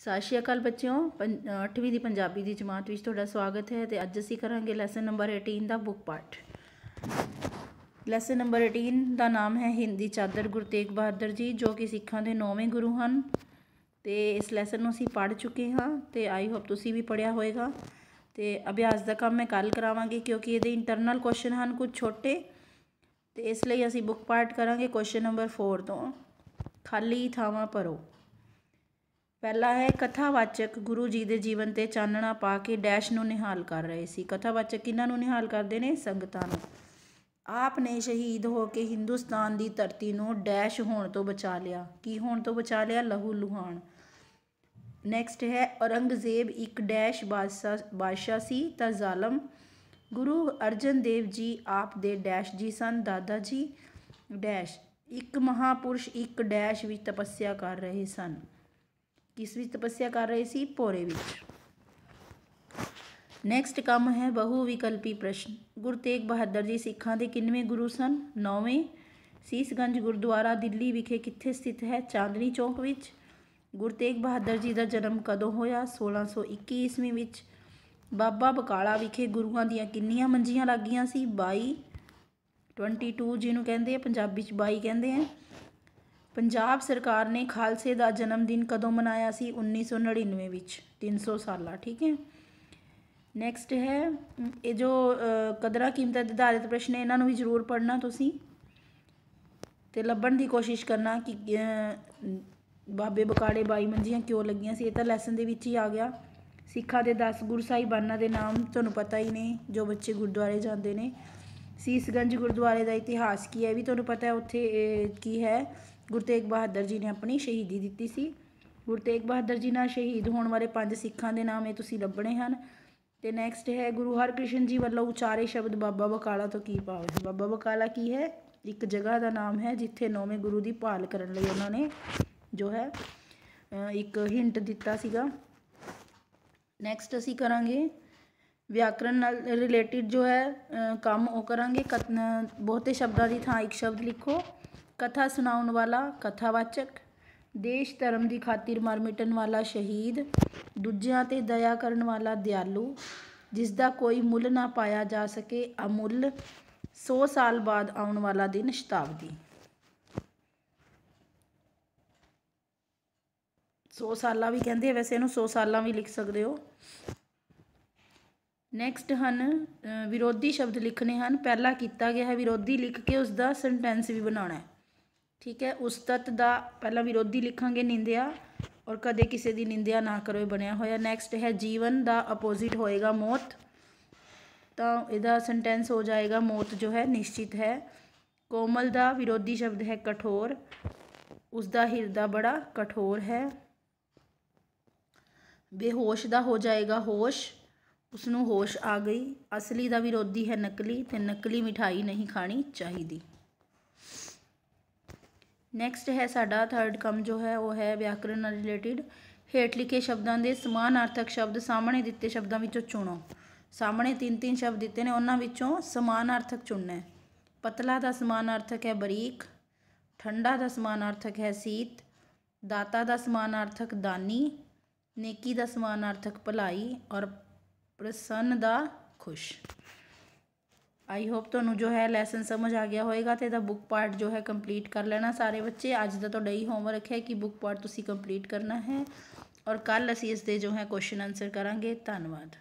ਸਤਿ ਸ਼੍ਰੀ ਅਕਾਲ ਬੱਚਿਓ 8ਵੀਂ ਦੀ ਪੰਜਾਬੀ ਦੀ ਜਮਾਤ ਵਿੱਚ ਤੁਹਾਡਾ ਸਵਾਗਤ ਹੈ ਤੇ ਅੱਜ ਅਸੀਂ ਕਰਾਂਗੇ ਲੈਸਨ ਨੰਬਰ 18 ਦਾ ਬੁੱਕ ਪਾਰਟ ਲੈਸਨ ਨੰਬਰ 18 ਦਾ ਨਾਮ ਹੈ ਹਿੰਦੀ ਚਾਦਰ ਗੁਰੂ ਤੇਗ ਬਹਾਦਰ ਜੀ, ਜੋ ਕਿ ਸਿੱਖਾਂ ਦੇ ਨੌਵੇਂ ਗੁਰੂ ਹਨ। ਤੇ ਇਸ ਲੈਸਨ ਨੂੰ ਅਸੀਂ ਪੜ੍ਹ ਚੁੱਕੇ ਹਾਂ ਤੇ ਆਈ ਹੋਪ ਤੁਸੀਂ ਵੀ ਪੜਿਆ ਹੋਵੇਗਾ ਤੇ ਅਭਿਆਸ ਦਾ ਕੰਮ ਮੈਂ ਕੱਲ ਕਰਾਵਾਂਗੀ ਕਿਉਂਕਿ ਇਹਦੇ ਇੰਟਰਨਲ ਕੁਐਸਚਨ ਹਨ ਕੁਝ ਛੋਟੇ। ਤੇ ਇਸ ਲਈ ਅਸੀਂ ਬੁੱਕ ਪਾਰਟ ਕਰਾਂਗੇ ਕੁਐਸਚਨ ਨੰਬਰ 4 ਤੋਂ। ਖਾਲੀ ਥਾਵਾਂ ਭਰੋ। ਪਹਿਲਾ ਹੈ ਕਥਾਵਾਚਕ ਗੁਰੂ ਜੀ ਦੇ ਜੀਵਨ ਤੇ ਚਾਨਣਾ ਪਾ ਕੇ ਡੈਸ਼ ਨੂੰ ਨਿਹਾਲ ਕਰ ਰਹੇ ਸੀ। ਕਥਾਵਾਚਕ ਕਿਹਨਾਂ ਨੂੰ ਨਿਹਾਲ ਕਰਦੇ ਨੇ? ਸੰਗਤਾਂ ਨੂੰ। ਆਪ ਨੇ ਸ਼ਹੀਦ ਹੋ ਕੇ ਹਿੰਦੁਸਤਾਨ ਦੀ ਧਰਤੀ ਨੂੰ ਡੈਸ਼ ਹੋਣ ਤੋਂ ਬਚਾ ਲਿਆ। ਕੀ ਹੋਣ ਤੋਂ ਬਚਾ ਲਿਆ? ਲਹੂ ਲੁਹਾਨ ਨੈਕਸਟ ਹੈ, ਔਰੰਗਜ਼ੇਬ ਇੱਕ ਡੈਸ਼ ਬਾਦਸ਼ਾਹ ਬਾਦਸ਼ਾਹ ਸੀ ਤਾਂ ਜ਼ਾਲਮ। ਗੁਰੂ ਅਰਜਨ ਦੇਵ ਜੀ ਆਪ ਦੇ ਡੈਸ਼ ਜੀ ਸਨ, ਦਾਦਾ ਜੀ ਡੈਸ਼। ਇੱਕ ਮਹਾਪੁਰਸ਼ ਇੱਕ ਡੈਸ਼ ਵਿੱਚ ਤਪੱਸਿਆ ਕਰ ਰਹੇ ਸਨ। ਕਿਸ ਵਿੱਚ ਤਪੱਸਿਆ ਕਰ ਰਹੇ ਸੀ ਪੋਰੇ ਵਿੱਚ ਨੈਕਸਟ ਕੰਮ ਹੈ ਬਹੁ ਵਿਕਲਪੀ ਪ੍ਰਸ਼ਨ ਗੁਰੂ ਤੇਗ ਬਹਾਦਰ ਜੀ ਸਿੱਖਾਂ ਦੇ ਕਿੰਨਵੇਂ ਗੁਰੂ ਸਨ ਨੌਵੇਂ ਸੀਸਗੰਜ ਗੁਰਦੁਆਰਾ ਦਿੱਲੀ ਵਿਖੇ ਕਿੱਥੇ ਸਥਿਤ ਹੈ ਚਾਂਦਨੀ ਚੌਕ ਵਿੱਚ ਗੁਰੂ ਤੇਗ ਬਹਾਦਰ ਜੀ ਦਾ ਜਨਮ ਕਦੋਂ ਹੋਇਆ 1621 ਈਸਵੀ ਵਿੱਚ ਬਾਬਾ ਬਕਾਲਾ ਵਿਖੇ ਗੁਰੂਆਂ ਦੀਆਂ ਕਿੰਨੀਆਂ ਮੰਜੀਆਂ ਲੱਗੀਆਂ ਸੀ 22 22 ਜਿਹਨੂੰ ਕਹਿੰਦੇ ਆ ਪੰਜਾਬੀ ਚ 22 ਕਹਿੰਦੇ ਆ ਪੰਜਾਬ ਸਰਕਾਰ ਨੇ ਖਾਲਸੇ ਦਾ ਜਨਮ ਦਿਨ ਕਦੋਂ ਮਨਾਇਆ ਸੀ? 1999 ਵਿੱਚ। 300 ਸਾਲਾ, ਠੀਕ ਹੈ? ਨੈਕਸਟ ਹੈ, ਇਹ ਜੋ ਕਦਰਾਂ ਕੀਮਤਾਂ ਦੇ ਆਧਾਰਿਤ ਪ੍ਰਸ਼ਨ ਹੈ, ਇਹਨਾਂ ਨੂੰ ਵੀ ਜ਼ਰੂਰ ਪੜ੍ਹਨਾ ਤੁਸੀਂ। ਤੇ ਲੱਭਣ ਦੀ ਕੋਸ਼ਿਸ਼ ਕਰਨਾ ਕਿ ਬਾਬੇ ਬਕਾੜੇ ਬਾਈ ਮੰਜੀਆਂ ਕਿਉਂ ਲੱਗੀਆਂ ਸੀ? ਇਹ ਤਾਂ ਲੈਸਨ ਦੇ ਵਿੱਚ ਹੀ ਆ ਗਿਆ। ਸਿੱਖਾਂ ਦੇ 10 ਗੁਰੂ ਸਾਹਿਬਾਨਾਂ ਦੇ ਨਾਮ ਤੁਹਾਨੂੰ ਪਤਾ ਹੀ ਨੇ, ਜੋ ਬੱਚੇ ਗੁਰਦੁਆਰੇ ਜਾਂਦੇ ਨੇ। ਸੀਸਗੰਜ ਗੁਰਦੁਆਰੇ ਦਾ ਇਤਿਹਾਸ ਕੀ ਹੈ? ਵੀ ਤੁਹਾਨੂੰ ਪਤਾ ਹੈ, ਉੱਥੇ ਕੀ ਹੈ? ਗੁਰੂ ਤੇਗ ਬਹਾਦਰ ਜੀ ਨੇ ਆਪਣੀ ਸ਼ਹੀਦੀ ਦਿੱਤੀ ਸੀ। ਗੁਰੂ ਤੇਗ ਬਹਾਦਰ ਜੀ ਨਾਲ ਸ਼ਹੀਦ ਹੋਣ ਵਾਲੇ ਪੰਜ ਸਿੱਖਾਂ ਦੇ ਨਾਮ ਇਹ ਤੁਸੀਂ ਲੱਭਣੇ ਹਨ। ਤੇ ਨੈਕਸਟ ਹੈ ਗੁਰੂ ਹਰਕ੍ਰਿਸ਼ਨ ਜੀ ਵੱਲੋਂ ਉਚਾਰੇ ਸ਼ਬਦ ਬਾਬਾ ਬਕਾਲਾ ਤੋਂ ਕੀ ਭਾਵ ਹੈ? ਬਾਬਾ ਬਕਾਲਾ ਕੀ ਹੈ? ਇੱਕ ਜਗ੍ਹਾ ਦਾ ਨਾਮ ਹੈ ਜਿੱਥੇ ਨੌਵੇਂ ਗੁਰੂ ਦੀ ਭਾਲ ਕਰਨ ਲਈ ਉਹਨਾਂ ਨੇ ਜੋ ਹੈ ਇੱਕ ਹਿੰਟ ਦਿੱਤਾ ਸੀਗਾ। ਨੈਕਸਟ ਅਸੀਂ ਕਰਾਂਗੇ ਵਿਆਕਰਨ ਨਾਲ ਰਿਲੇਟਿਡ ਜੋ ਹੈ ਕੰਮ ਉਹ ਕਰਾਂਗੇ। ਬਹੁਤੇ ਸ਼ਬਦਾਂ ਦੀ ਥਾਂ ਇੱਕ ਸ਼ਬਦ ਲਿਖੋ। ਕਥਾ ਸੁਣਾਉਣ ਵਾਲਾ, ਕਥਾਵਾਚਕ। ਦੇਸ਼ ਧਰਮ ਦੀ ਖਾਤਰ ਮਰ ਮਿਟਣ ਵਾਲਾ, ਸ਼ਹੀਦ। ਦੂਜਿਆਂ ਤੇ ਦਇਆ ਕਰਨ ਵਾਲਾ, ਦਿਆਲੂ। ਜਿਸ ਦਾ ਕੋਈ ਮੁੱਲ ਨਾ ਪਾਇਆ ਜਾ ਸਕੇ, ਅਮੁੱਲ। 100 ਸਾਲ ਬਾਅਦ ਆਉਣ ਵਾਲਾ ਦਿਨ, ਸ਼ਤਾਬਦੀ। 100 ਸਾਲਾਂ ਵੀ ਕਹਿੰਦੇ ਵੈਸੇ ਇਹਨੂੰ 100 ਸਾਲਾਂ ਵੀ ਲਿਖ ਸਕਦੇ ਹੋ। ਨੈਕਸਟ ਹਨ ਵਿਰੋਧੀ ਸ਼ਬਦ ਲਿਖਣੇ ਹਨ। ਪਹਿਲਾ ਕੀਤਾ ਗਿਆ ਹੈ ਵਿਰੋਧੀ, ਲਿਖ ਕੇ ਉਸ ਦਾ ਸੈਂਟੈਂਸ ਵੀ ਬਣਾਉਣਾ ਹੈ। ਠੀਕ ਹੈ, ਉਸਤਤ ਦਾ ਪਹਿਲਾਂ ਵਿਰੋਧੀ ਲਿਖਾਂਗੇ ਨਿੰਦਿਆ, ਔਰ ਕਦੇ ਕਿਸੇ ਦੀ ਨਿੰਦਿਆ ਨਾ ਕਰੋ, ਇਹ ਬਣਿਆ ਹੋਇਆ। ਨੈਕਸਟ ਹੈ, ਜੀਵਨ ਦਾ ਅਪੋਜ਼ਿਟ ਹੋਏਗਾ ਮੌਤ। ਤਾਂ ਇਹਦਾ ਸੈਂਟੈਂਸ ਹੋ ਜਾਏਗਾ, ਮੌਤ ਜੋ ਹੈ ਨਿਸ਼ਚਿਤ ਹੈ। ਕੋਮਲ ਦਾ ਵਿਰੋਧੀ ਸ਼ਬਦ ਹੈ ਕਠੋਰ। ਉਸ ਦਾ ਹਿਰਦਾ ਬੜਾ ਕਠੋਰ ਹੈ। ਬੇਹੋਸ਼ ਦਾ ਹੋ ਜਾਏਗਾ ਹੋਸ਼। ਉਸਨੂੰ ਹੋਸ਼ ਆ ਗਈ। ਅਸਲੀ ਦਾ ਵਿਰੋਧੀ ਹੈ ਨਕਲੀ ਤੇ ਨਕਲੀ ਮਿਠਾਈ ਨਹੀਂ ਖਾਣੀ ਚਾਹੀਦੀ। ਨੈਕਸਟ ਹੈ ਸਾਡਾ ਥਰਡ ਕੰਮ ਜੋ ਹੈ, ਉਹ ਹੈ ਵਿਆਕਰਣ ਨਾਲ ਰਿਲੇਟਡ ਹੇਠ ਲਿਖੇ ਸ਼ਬਦਾਂ ਦੇ ਸਮਾਨਾਰਥਕ ਸ਼ਬਦ ਸਾਹਮਣੇ ਦਿੱਤੇ ਸ਼ਬਦਾਂ ਵਿੱਚੋਂ ਚੁਣੋ। ਸਾਹਮਣੇ ਤਿੰਨ ਤਿੰਨ ਸ਼ਬਦ ਦਿੱਤੇ ਨੇ, ਉਹਨਾਂ ਵਿੱਚੋਂ ਸਮਾਨਾਰਥਕ ਚੁਣਨਾ ਹੈ। ਪਤਲਾ ਦਾ ਸਮਾਨਾਰਥਕ ਹੈ ਬਰੀਕ, ਠੰਡਾ ਦਾ ਸਮਾਨਾਰਥਕ ਹੈ ਸੀਤ, ਦਾਤਾ ਦਾ ਸਮਾਨਾਰਥਕ ਦਾਨੀ, ਨੇਕੀ ਦਾ ਸਮਾਨਾਰਥਕ ਭਲਾਈ ਔਰ ਪ੍ਰਸੰਨ ਦਾ ਖੁਸ਼। ਆਈ ਹੋਪ ਤੁਹਾਨੂੰ ਜੋ ਹੈ ਲੈਸਨ ਸਮਝ ਆ ਗਿਆ ਹੋਵੇਗਾ ਤੇ ਇਹਦਾ ਬੁੱਕ ਪਾਰਟ ਜੋ ਹੈ ਕੰਪਲੀਟ ਕਰ ਲੈਣਾ। ਸਾਰੇ ਬੱਚੇ, ਅੱਜ ਦਾ ਤੁਹਾਡਾ ਹੀ ਹੋਮਵਰਕ ਹੈ ਕਿ ਬੁੱਕ ਪਾਰਟ ਤੁਸੀਂ ਕੰਪਲੀਟ ਕਰਨਾ ਹੈ। ਔਰ ਕੱਲ ਅਸੀਂ ਇਸ ਦੇ ਜੋ ਹੈ ਕੁਐਸਚਨ ਆਨਸਰ ਕਰਾਂਗੇ। ਧੰਨਵਾਦ।